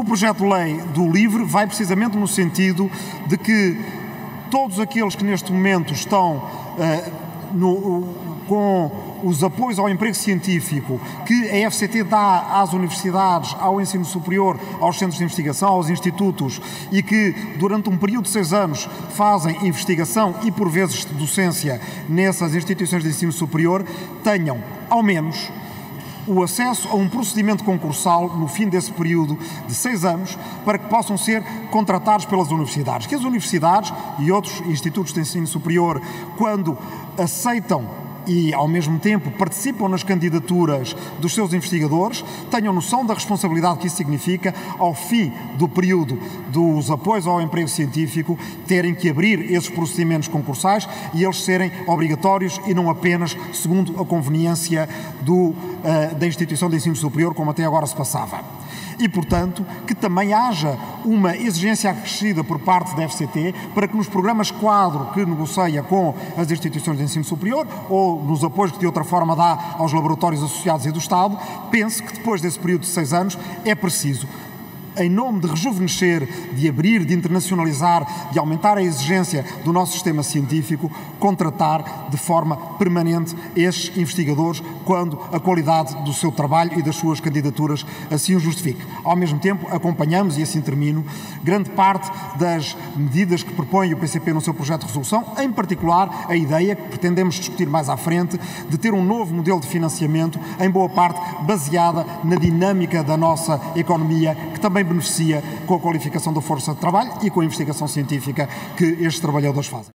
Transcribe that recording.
O projeto de lei do LIVRE vai precisamente no sentido de que todos aqueles que neste momento estão uh, no, com os apoios ao emprego científico que a FCT dá às universidades, ao ensino superior, aos centros de investigação, aos institutos e que durante um período de seis anos fazem investigação e por vezes docência nessas instituições de ensino superior, tenham ao menos o acesso a um procedimento concursal no fim desse período de seis anos para que possam ser contratados pelas universidades. Que as universidades e outros institutos de ensino superior, quando aceitam e, ao mesmo tempo, participam nas candidaturas dos seus investigadores, tenham noção da responsabilidade que isso significa, ao fim do período dos apoios ao emprego científico, terem que abrir esses procedimentos concursais e eles serem obrigatórios e não apenas segundo a conveniência do, uh, da instituição de ensino superior, como até agora se passava e, portanto, que também haja uma exigência acrescida por parte da FCT para que nos programas quadro que negocia com as instituições de ensino superior ou nos apoios que de outra forma dá aos laboratórios associados e do Estado, pense que depois desse período de seis anos é preciso em nome de rejuvenescer, de abrir, de internacionalizar, de aumentar a exigência do nosso sistema científico, contratar de forma permanente estes investigadores quando a qualidade do seu trabalho e das suas candidaturas assim o justifique. Ao mesmo tempo, acompanhamos, e assim termino, grande parte das medidas que propõe o PCP no seu projeto de resolução, em particular a ideia que pretendemos discutir mais à frente de ter um novo modelo de financiamento, em boa parte baseada na dinâmica da nossa economia, que também beneficia com a qualificação da força de trabalho e com a investigação científica que estes trabalhadores fazem.